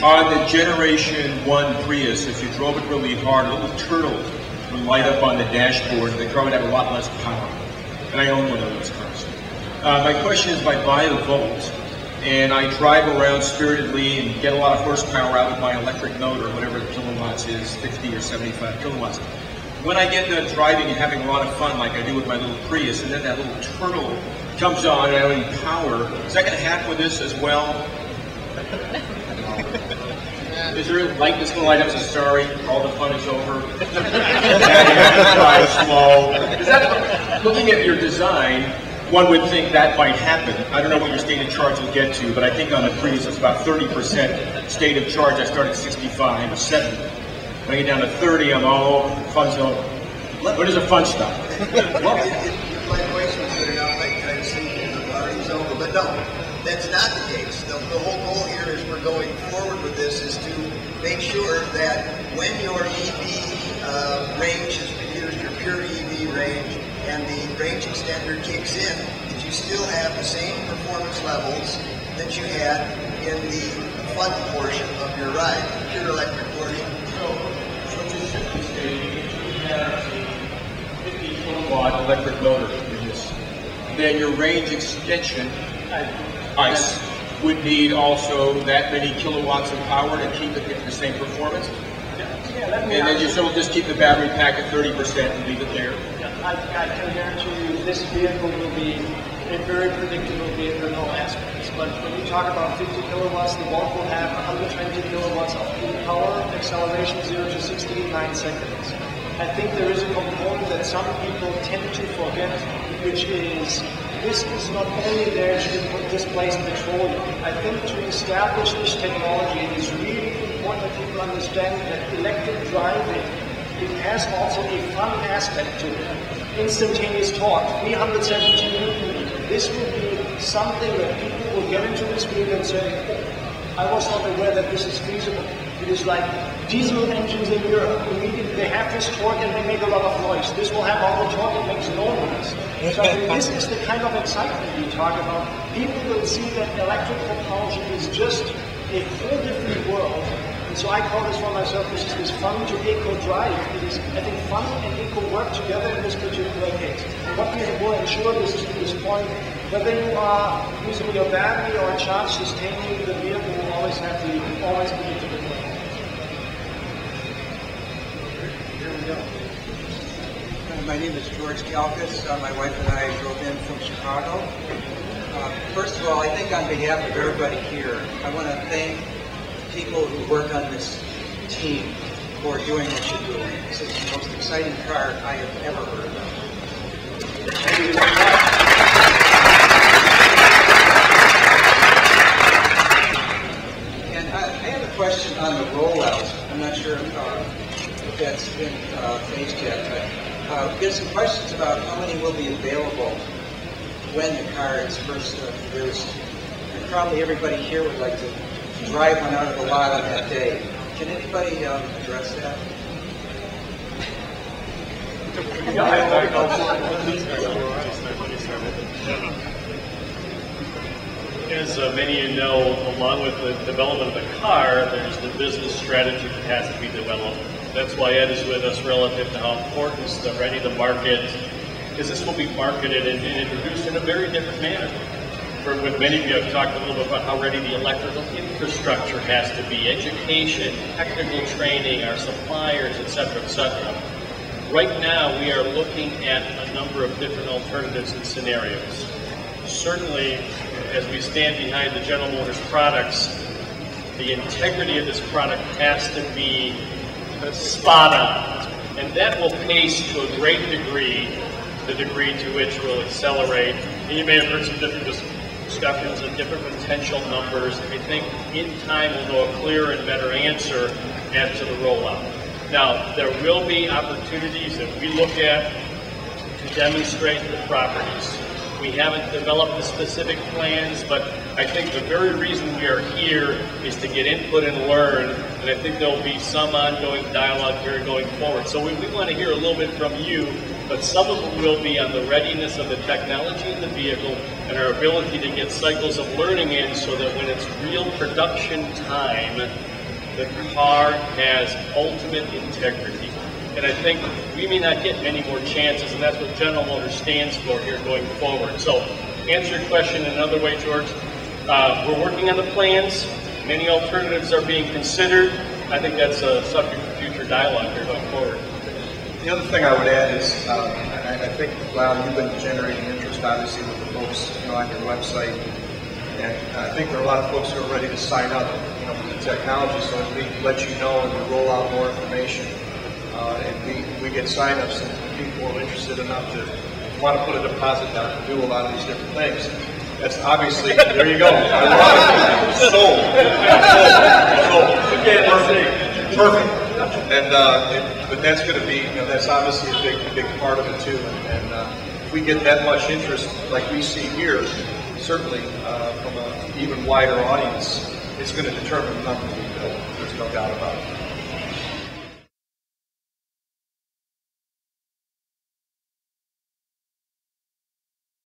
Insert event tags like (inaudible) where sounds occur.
On the Generation 1 Prius, if you drove it really hard, a little turtle would light up on the dashboard. and The car would have a lot less power. And I own one of those cars. Uh, my question is, I buy a Volt, and I drive around spiritedly and get a lot of horsepower out of my electric motor, whatever the kilowatts is, 50 or 75 kilowatts. When I get done driving and having a lot of fun, like I do with my little Prius, and then that little turtle comes on and I don't need power, is that going to happen with this as well? Is there a light that's going to light up say, sorry, all the fun is over? (laughs) Is that, looking at your design, one would think that might happen. I don't know what your state of charge will get to, but I think on the Prius it's about 30% state of charge. I start at 65 or 70. When I get down to 30, I'm all. Fun's over. When does the fun stop? well, if, your graduation is good enough, I kind of see the party's over. But no, that's not the case. The, the whole goal here is make sure that when your EV uh, range has been used, your pure EV range, and the range extender kicks in, that you still have the same performance levels that you had in the fun portion of your ride, the pure electric portion. So, so just simply stating, if you have a 50 kilowatt electric motor in this, then your range extension ICE would need also that many kilowatts of power to keep it the same performance. Yeah, And then you so just keep the battery pack at 30% and leave it there. I, I can guarantee you this vehicle will be a very predictable vehicle in all aspects. But when you talk about 50 kilowatts, the Volt will have 120 kilowatts of peak power, acceleration 0 to 60 in 9 seconds. I think there is a component that some people tend to forget, which is this is not only there to displace petroleum. I think to establish this technology, it is really important that people understand that electric driving it has also a fun aspect to it. Instantaneous torque, 317 newton meter. This will be something that people will get into this vehicle and say, I was not aware that this is feasible. It is like diesel engines in Europe. Immediately they have this torque and they make a lot of noise. This will have all the torque, it makes no noise. This is the kind of excitement we talk about. People will see that electric propulsion is just a whole different world and so I call this for myself, this is this fun to eco drive. It is, I think fun and eco work together in this particular case. What we will ensure this is to this point, whether you are using your battery or a charge sustaining the vehicle will always have the, always be the different Here we go. My name is George Kalkas. Uh, my wife and I drove in from Chicago. Uh, first of all, I think on behalf of everybody here, I want to thank people who work on this team for doing what you're doing. This is the most exciting car I have ever heard of. Thank you very much. And I, I have a question on the rollout. I'm not sure uh, if that's been uh, faced yet, but uh, there's some questions about how many will be available when the car is first produced. And probably everybody here would like to drive one out of the lot on that day. Can anybody um, address that? As uh, many of you know, along with the development of the car, there's the business strategy that has to be developed. That's why Ed is with us relative to how important is the ready to market, because this will be marketed and, and introduced in a very different manner. For, with many of you, I've talked a little bit about how ready the electrical infrastructure has to be, education, technical training, our suppliers, et cetera, et cetera. Right now, we are looking at a number of different alternatives and scenarios. Certainly, as we stand behind the General Motors products, the integrity of this product has to be spot on. And that will pace to a great degree the degree to which we'll accelerate. And you may have heard some different discussions and different potential numbers. I think in time we'll know a clearer and better answer as to the rollout. Now, there will be opportunities that we look at to demonstrate the properties. We haven't developed the specific plans, but I think the very reason we are here is to get input and learn, and I think there will be some ongoing dialogue here going forward. So we, we want to hear a little bit from you but some of them will be on the readiness of the technology in the vehicle and our ability to get cycles of learning in so that when it's real production time, the car has ultimate integrity. And I think we may not get many more chances, and that's what General Motors stands for here going forward. So, answer your question in another way, George. Uh, we're working on the plans. Many alternatives are being considered. I think that's a subject for future dialogue here going forward. The other thing I would add is, um, I, I think, Lyle, you've been generating interest, obviously, with the folks, you know, on your website. And I think there are a lot of folks who are ready to sign up, you know, for the technology, so as we let you know and we roll out more information, uh, and we, we get signups and people are interested enough to want to put a deposit down and do a lot of these different things. That's obviously, there you go. (laughs) Ironically, sold. Sold. Again, perfect. Perfect. And, uh, it- but that's going to be, you know, that's obviously a big, big part of it too. And, and uh, if we get that much interest like we see here, certainly uh, from an even wider audience, it's going to determine the number we build. There's no doubt about it.